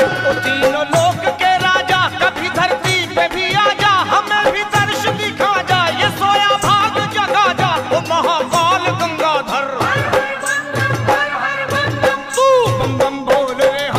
तो तीनों लोक के राजा कभी धरती पे भी आजा हमें भी दर्श दिखा जा, ये सोया भाग जगा जा, वो महाकाल गंगा